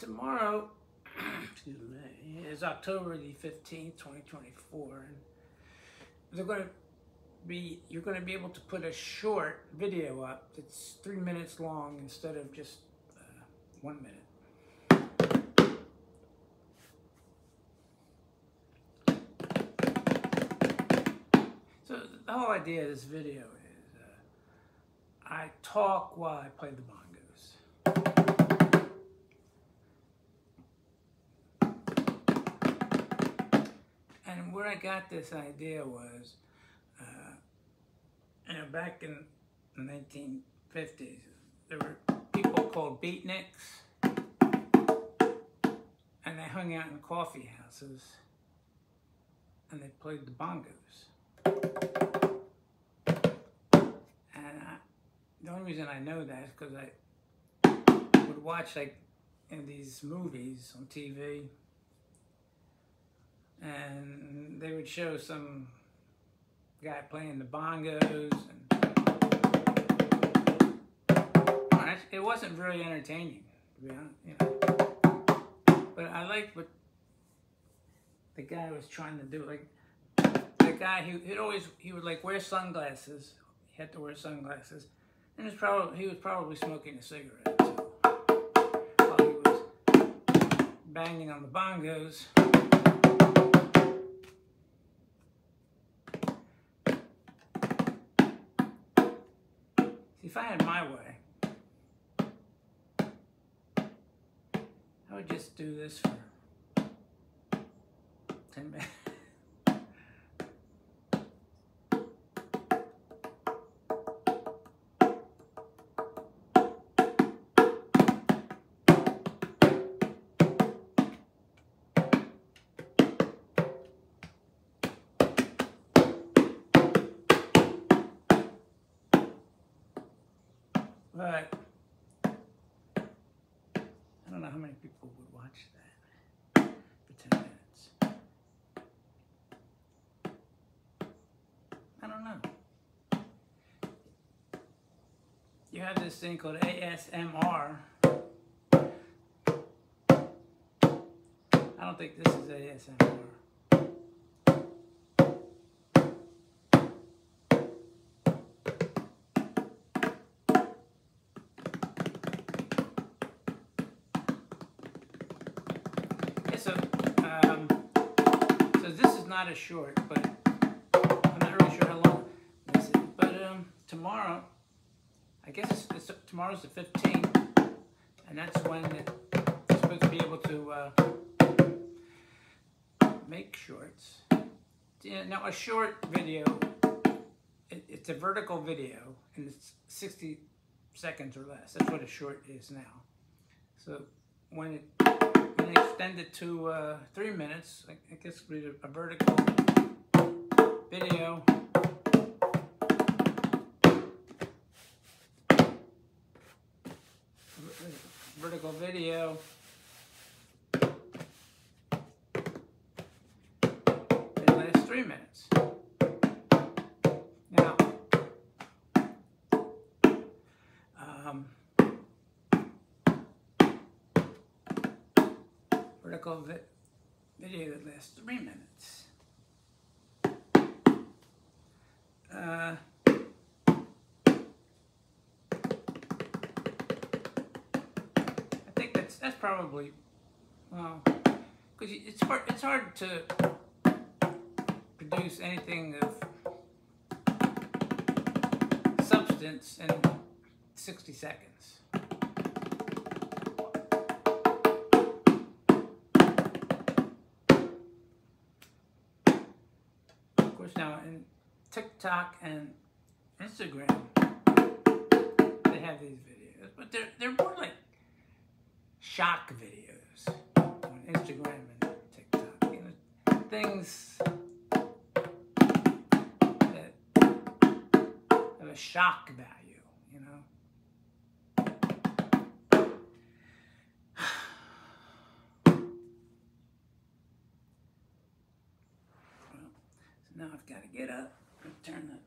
tomorrow, excuse me, is October the 15th, 2024. And they're going to be, you're going to be able to put a short video up that's three minutes long instead of just uh, one minute. So the whole idea of this video is uh, I talk while I play the bongos. I got this idea was, uh, you know, back in the 1950s, there were people called beatniks, and they hung out in coffee houses, and they played the bongos. And I, the only reason I know that is because I would watch like in these movies on TV, and they would show some guy playing the bongos, and it wasn't very entertaining, to be honest, you know. But I liked what the guy was trying to do, like the guy he he'd always he would like wear sunglasses. He had to wear sunglasses, and probably he was probably smoking a cigarette too, while he was banging on the bongos. If I had my way, I would just do this for ten minutes. But I don't know how many people would watch that for 10 minutes. I don't know. You have this thing called ASMR. I don't think this is ASMR. Not a short, but I'm not really sure how long this is. But um, tomorrow, I guess it's, it's, tomorrow's the 15th, and that's when it's supposed to be able to uh, make shorts. Yeah, now a short video, it, it's a vertical video, and it's 60 seconds or less. That's what a short is now. So when it I extend it to uh, three minutes, I, guess we a, a vertical video. Vertical video. It lasts three minutes. Now, um, vertical vi video that lasts three minutes. Uh, I think that's that's probably well because it's hard it's hard to produce anything of substance in 60 seconds. Course, now in TikTok and Instagram, they have these videos, but they're they're more like shock videos on Instagram and TikTok. You know, things that have a shock value. Get up turn the